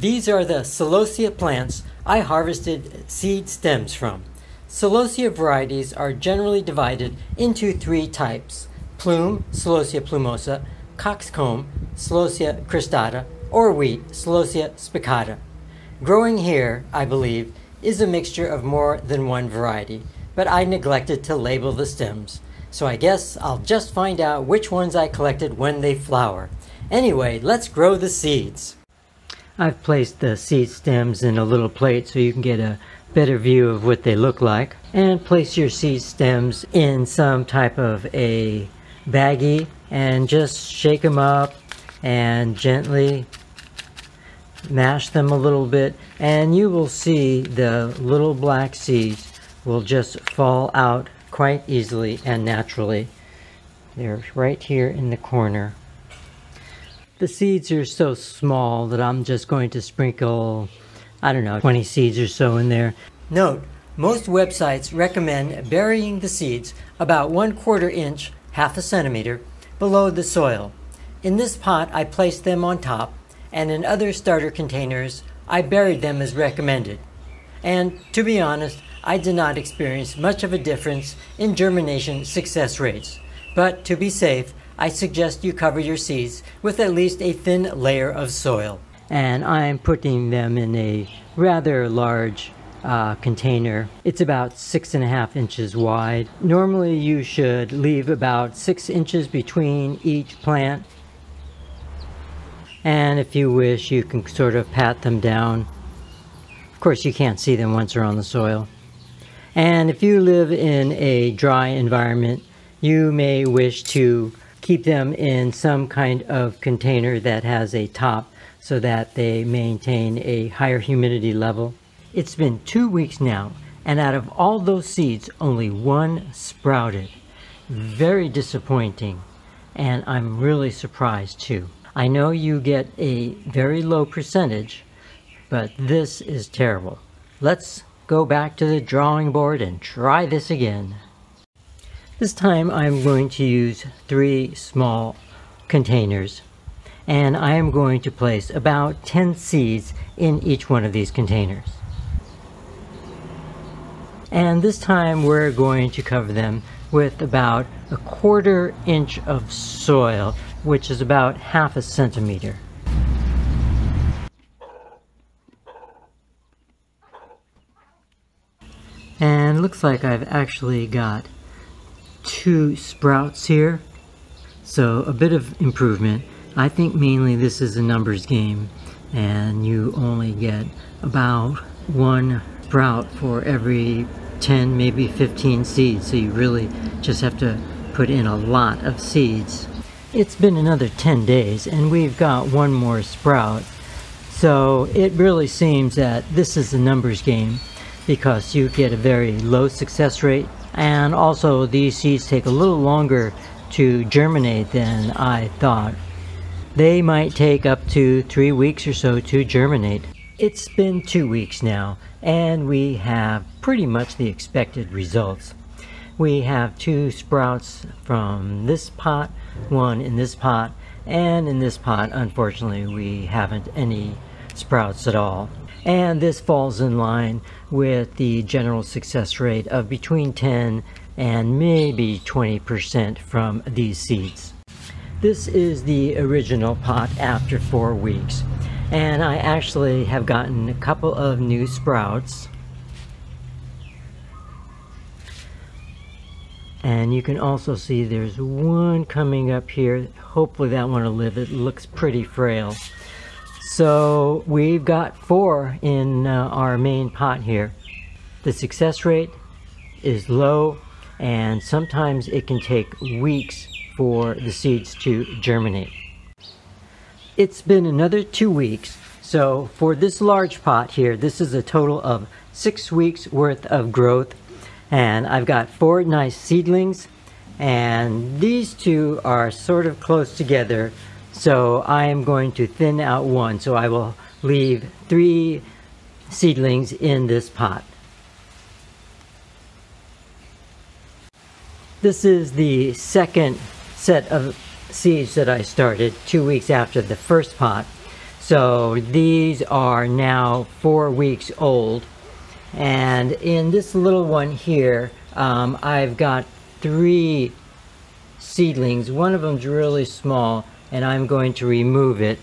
These are the celosia plants I harvested seed stems from. Celosia varieties are generally divided into three types plume, Celosia plumosa, cockscomb, Celosia cristata, or wheat, Celosia spicata. Growing here, I believe, is a mixture of more than one variety, but I neglected to label the stems, so I guess I'll just find out which ones I collected when they flower. Anyway, let's grow the seeds. I've placed the seed stems in a little plate so you can get a better view of what they look like. And place your seed stems in some type of a baggie and just shake them up and gently mash them a little bit and you will see the little black seeds will just fall out quite easily and naturally. They're right here in the corner. The seeds are so small that I'm just going to sprinkle, I don't know, 20 seeds or so in there. Note, most websites recommend burying the seeds about one quarter inch, half a centimeter, below the soil. In this pot, I placed them on top, and in other starter containers, I buried them as recommended. And to be honest, I did not experience much of a difference in germination success rates. But to be safe, I suggest you cover your seeds with at least a thin layer of soil. And I'm putting them in a rather large uh, container. It's about six and a half inches wide. Normally you should leave about six inches between each plant. And if you wish, you can sort of pat them down. Of course, you can't see them once they're on the soil. And if you live in a dry environment, you may wish to keep them in some kind of container that has a top so that they maintain a higher humidity level. It's been two weeks now, and out of all those seeds, only one sprouted. Very disappointing, and I'm really surprised too. I know you get a very low percentage, but this is terrible. Let's go back to the drawing board and try this again. This time I'm going to use three small containers and I am going to place about 10 seeds in each one of these containers. And this time we're going to cover them with about a quarter inch of soil, which is about half a centimeter. And looks like I've actually got two sprouts here. So a bit of improvement. I think mainly this is a numbers game and you only get about one sprout for every 10 maybe 15 seeds so you really just have to put in a lot of seeds. It's been another 10 days and we've got one more sprout so it really seems that this is a numbers game because you get a very low success rate and also these seeds take a little longer to germinate than I thought. They might take up to three weeks or so to germinate. It's been two weeks now and we have pretty much the expected results. We have two sprouts from this pot, one in this pot, and in this pot unfortunately we haven't any sprouts at all and this falls in line with the general success rate of between 10 and maybe 20% from these seeds. This is the original pot after four weeks. And I actually have gotten a couple of new sprouts. And you can also see there's one coming up here. Hopefully that one will live. It looks pretty frail so we've got four in uh, our main pot here. The success rate is low and sometimes it can take weeks for the seeds to germinate. It's been another two weeks so for this large pot here this is a total of six weeks worth of growth and I've got four nice seedlings and these two are sort of close together so I am going to thin out one. So I will leave three seedlings in this pot. This is the second set of seeds that I started two weeks after the first pot. So these are now four weeks old. And in this little one here, um, I've got three seedlings. One of them's really small, and I'm going to remove it.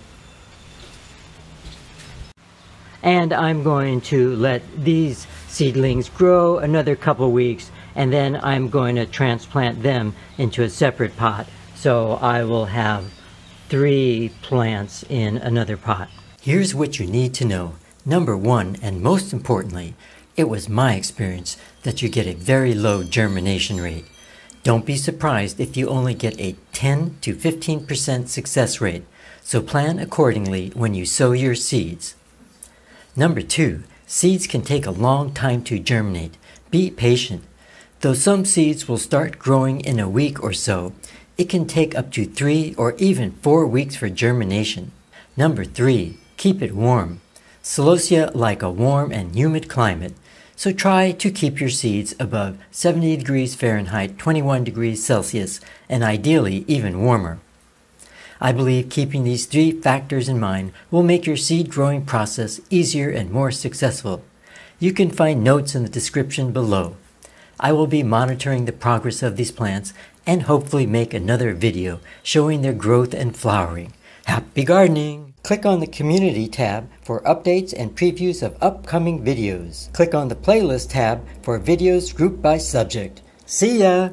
And I'm going to let these seedlings grow another couple weeks, and then I'm going to transplant them into a separate pot. So I will have three plants in another pot. Here's what you need to know. Number one, and most importantly, it was my experience that you get a very low germination rate. Don't be surprised if you only get a 10 to 15% success rate, so plan accordingly when you sow your seeds. Number two, seeds can take a long time to germinate. Be patient. Though some seeds will start growing in a week or so, it can take up to three or even four weeks for germination. Number three, keep it warm. Celosia like a warm and humid climate, so try to keep your seeds above 70 degrees Fahrenheit, 21 degrees Celsius, and ideally even warmer. I believe keeping these three factors in mind will make your seed growing process easier and more successful. You can find notes in the description below. I will be monitoring the progress of these plants and hopefully make another video showing their growth and flowering. Happy gardening! Click on the Community tab for updates and previews of upcoming videos. Click on the Playlist tab for videos grouped by subject. See ya!